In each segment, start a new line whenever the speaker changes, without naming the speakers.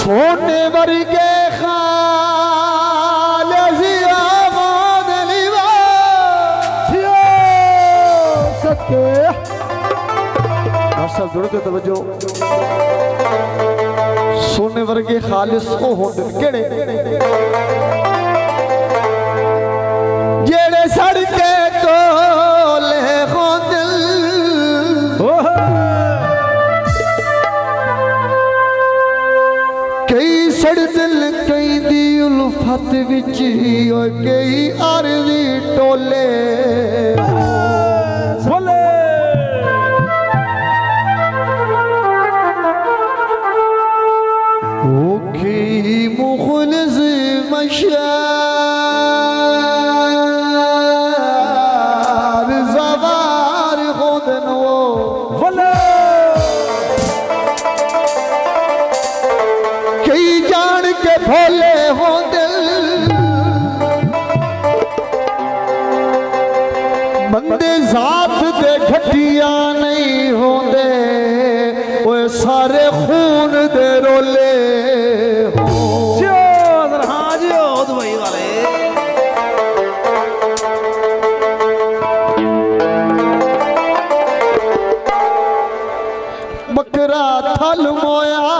सोने वर्गे ज़रूरत है तवज्जो सोने वर्गे खालिस ओ होंदे केड़े। ਚੜ ਦਿਲ ਕਹਿੰਦੀ ਉਲਫਤ ਵਿੱਚ ਓਏ ਕਈ ਅਰਜ਼ੀ ਟੋਲੇ के भोले हो दिल। बंदे जात दे घटिया नहीं होंदे ओए सारे खून दे रोले हो।
वाले।
बकरा थल मोया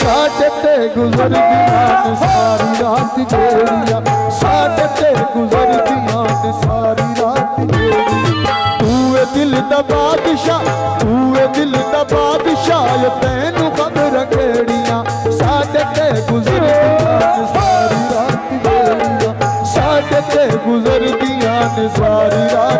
ਸਾਡੇ ਤੇ ਗੁਜ਼ਰਦੀਆਂ ਨੇ ਸਾਰੀ ਰਾਤ ਜਿਹੜੀਆਂ। ਸਾਡੇ ਤੇ ਗੁਜ਼ਰਦੀਆਂ ਨੇ ਸਾਰੀ ਰਾਤ ਜਿਹੜੀਆਂ। ਤੂੰ ਏ ਦਿਲ ਦਾ ਬਾਦਸ਼ਾਹ, ਤੂੰ ਏ ਦਿਲ ਦਾ ਬਾਦਸ਼ਾਹ ਤੈਨੂੰ ਖਬਰ ਕਿਹੜੀਆਂ? ਸਾਡੇ ਤੇ ਗੁਜ਼ਰਦੀਆਂ ਨੇ ਸਾਰੀ ਰਾਤ ਜਿਹੜੀਆਂ। ਸਾਡੇ ਤੇ ਗੁਜ਼ਰਦੀਆਂ ਨੇ ਸਾਰੀ ਰਾਤ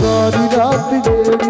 सारी रात जेड़ियाँ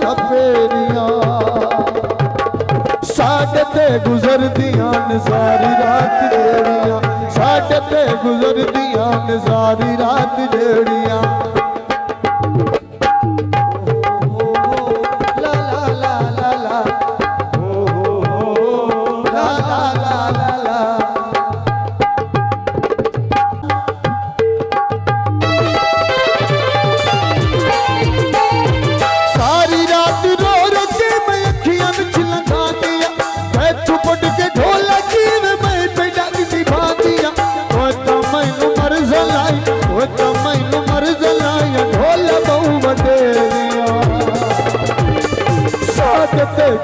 ਦੀਆਂ। ਕਪੇਰੀਆਂ ਸਾਡੇ ਤੇ ਗੁਜ਼ਰਦੀਆਂ ਨੇ ਸਾਰੀ ਰਾਤ ਜਿਹੜੀਆਂ। ਸਾਡੇ ਤੇ ਗੁਜ਼ਰਦੀਆਂ ਨੇ ਸਾਰੀ ਰਾਤ ਜਿਹੜੀਆਂ।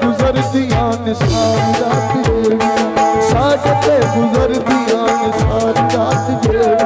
ਗੁਜ਼ਰਦੀਆਂ ਨੇ ਸਾਰੀ ਰਾਤ ਜਿਹੜੀਆਂ ਸਾਡੇ ਤੇ ਗੁਜ਼ਰਦੀਆਂ ਨੇ ਸਾਰੀ ਰਾਤ ਜਿਹੜੀਆਂ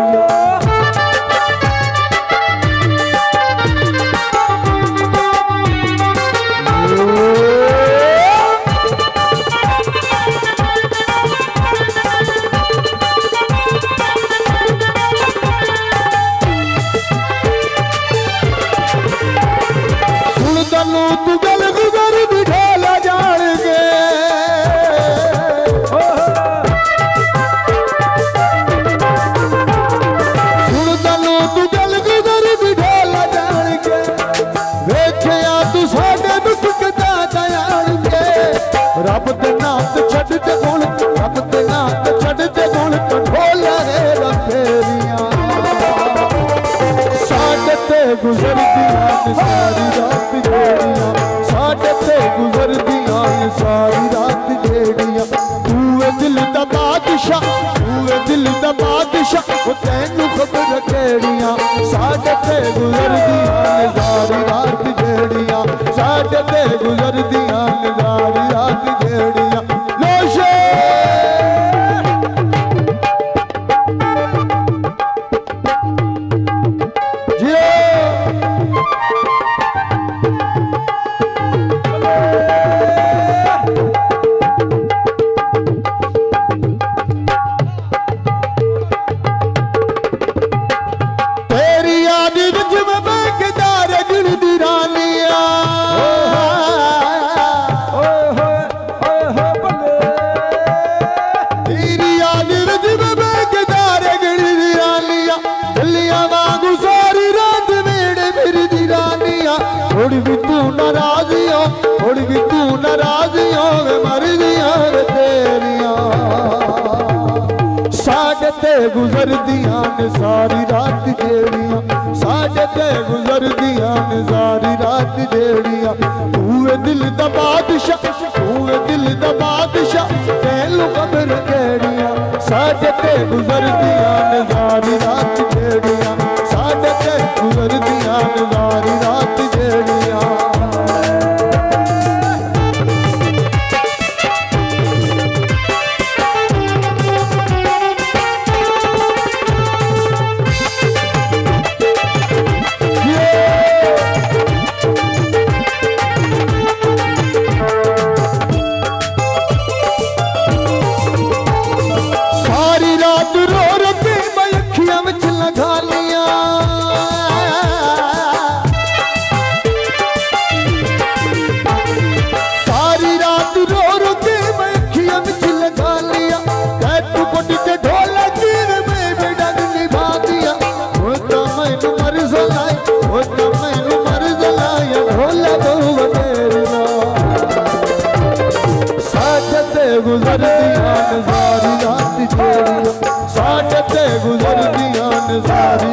ਗੁਣ ਢੋਲਾ ਸਾਡੇ ਤੇ ਗੁਜ਼ਰਦੀਆਂ ਸਾਰੀ ਰਾਤ ਜਿਹੜੀਆਂ। ਸਾਡੇ ਤੇ ਗੁਜ਼ਰਦੀਆਂ ਸਾਰੀ ਰਾਤ ਜਿਹੜੀਆਂ। ਤੂੰ ਏ ਦਿਲ ਦਾ ਬਾਦਸ਼ਾਹ, ਤੂੰ ਏ ਦਿਲ ਦਾ ਬਾਦਸ਼ਾਹ, ਉਹ ਤੈਨੂੰ ਖਬਰ ਕਿਹੜੀਆਂ? ਸਾਡੇ ਤੇ ਗੁਜ਼ਰਦੀਆਂ ਨੇ ਸਾਰੀ ਰਾਤ ਜਿਹੜੀਆਂ। ਸਾਡੇ ਤੇ ਗੁਜ਼ਰਦੀਆਂ ਸਾਰੀ ਰਾਤ ਜਿਹੜੀਆਂ। ਤੇ ਗੁਜ਼ਰਦੀਆਂ ਨੇ ਸਾਰੀ ਰਾਤ ਜਿਹੜੀਆਂ। ਸਾਡੇ ਤੇ ਗੁਜ਼ਰਦੀਆਂ ਨੇ ਸਾਰੀ ਰਾਤ ਜਿਹੜੀਆਂ। ਤੂੰ ਏ ਦਿਲ ਦਾ ਬਾਦਸ਼ਾਹ, ਤੂੰ ਏ ਦਿਲ ਦਾ ਬਾਦਸ਼ਾਹ, ਤੈਨੂੰ ਖਬਰ ਕਿਹੜੀਆਂ ਸਾਡੇ ਤੇ ਗੁਜ਼ਰਦੀਆਂ ਨੇ ਸਾਰੀ ਰਾਤ ਜਿਹੜੀਆਂ। ਸਾਡੇ ਤੇ ਗੁਜ਼ਰਦੀਆਂ ਨੇ ਸਾਰੀ ਰਾਤ गुज़रिया सारी गुज़र सारी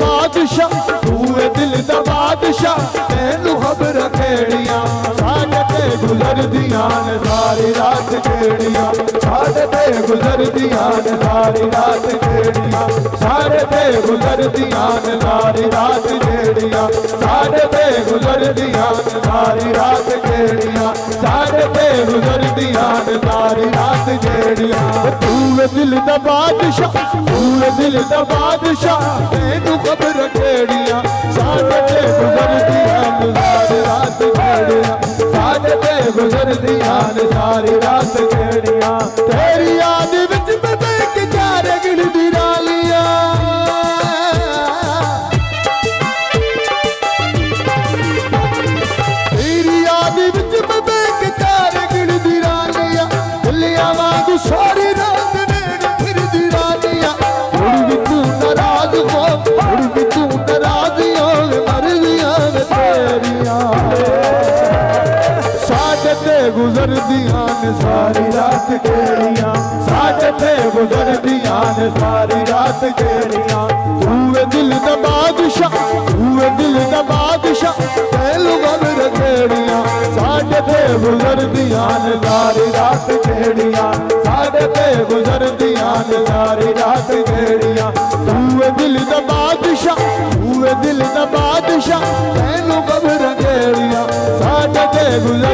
बादशाह हूअ ख़बर रखिया ने सारी रात खेड़ियाँ। साढ़े ते गुजरदियाँ ने सारी रात खेड़ियाँ। साढ़े ते गुजरदियाँ ने सारी रात खेड़ियाँ। साढ़े ते गुजरदियाँ ने सारी रात खेड़ियाँ। साढ़े ते गुजरदियाँ ने सारी रात खेड़ियाँ। तू दिल दा बादशाह, तू दिल दा तेनू खबर खेड़ियाँ। साढ़े ते गुजरदियाँ ने सारी रात खेड़ियाँ। साढ़े ते गुजरदियाँ ने सारी रात खेड़ियाँ तेरी याद बैठ के चारे गिनदी तेरी याद बैठ के चारे गिनदी रालियाँ। वांगू सारी रात नेड़ फिरदी रालियाँ। हुण भी तू नाराज़ हो हुण भी तू नाराज़ हो मरदियाँ ने तेरियाँ। साढ़े ते गुजरदियाँ ने सारी रात केड़ियाँ साढ़े ते गुजरदियाँ ने सारी रात केड़ियाँ तूए दिल दा बादशाह तूए दिल दा बादशाह तेलू गबर केड़ियाँ साढ़े ते गुजरदियाँ ने सारी रात केड़ियाँ साढ़े ते गुजरदियाँ ने सारी रात केड़ियाँ तूए दिल दा बादशाह तूए दिल दा बादशाह तेलू गबर केड़ियाँ साढ़े ते गुजरदियाँ